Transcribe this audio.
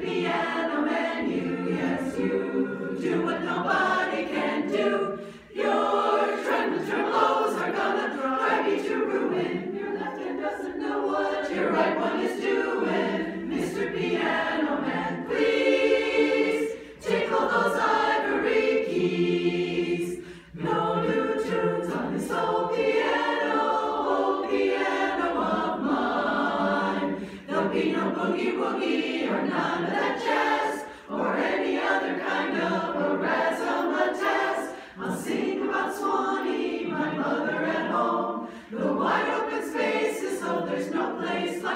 Piano Man, you, yes, you do what nobody can do. Your trembling tremolos are gonna drive you to ruin. Your left hand doesn't know what your right one is doing. Mr. Piano Man, please tickle those ivory keys. No new tunes on this old piano, old piano of mine. There'll be no boogie woogie or none